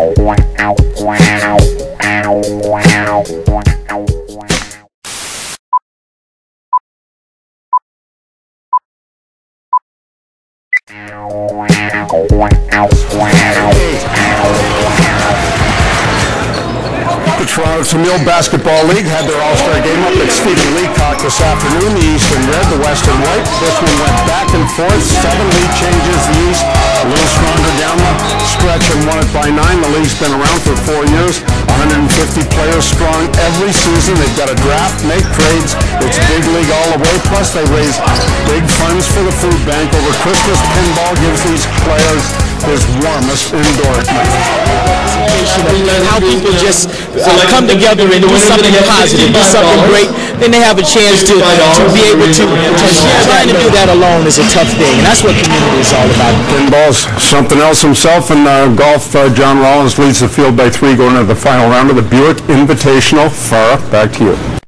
The Toronto Tamil Basketball League had their All-Star game up at Stephen Leacock this afternoon. The East in red, the West in white. This one went back and forth. Seven lead changes. Stretch and won it by nine. The league's been around for four years. 150 players strong every season. They've got a draft, make trades. It's big league all the way. Plus they raise big funds for the food bank. Over Christmas, pinball gives these players his warmest night. how people just uh, come together and do something positive, do something great. Then they have a chance to, to be able to, to. Trying to do that alone is a tough thing, and that's what community is all about. Pinball's something else himself, and uh, golf, uh, John Rollins leads the field by three going into the final round of the Buick Invitational. Farah, back to you.